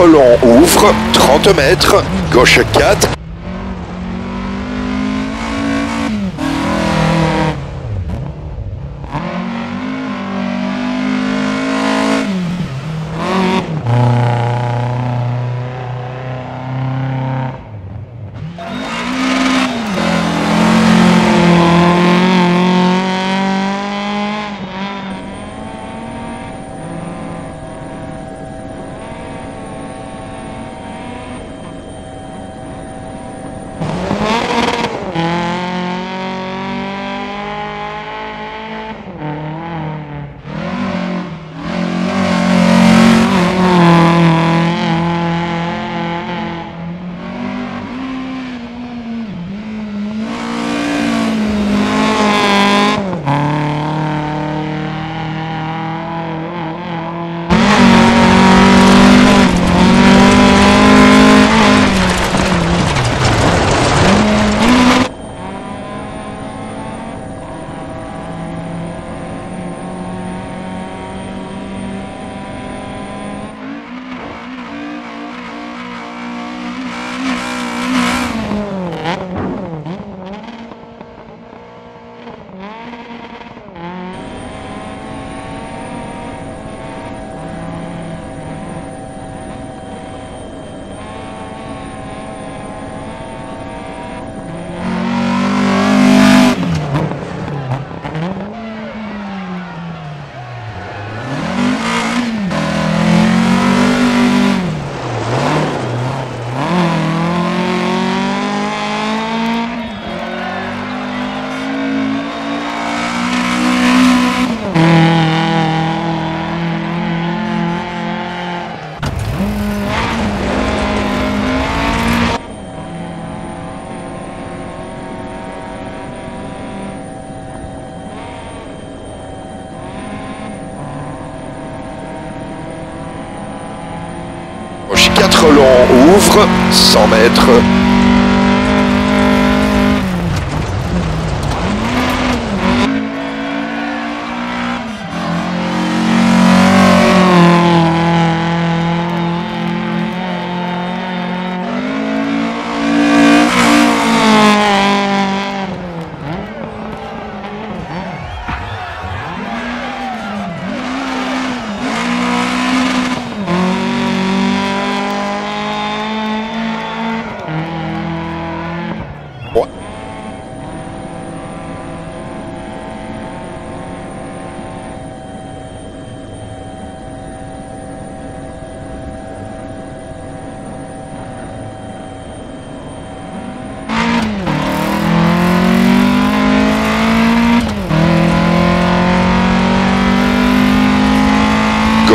4 long ouvre, 30 mètres, gauche 4. Gauche 4 long ouvre, 100 mètres.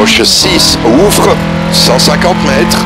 Gauche 6 ouvre, 150 mètres.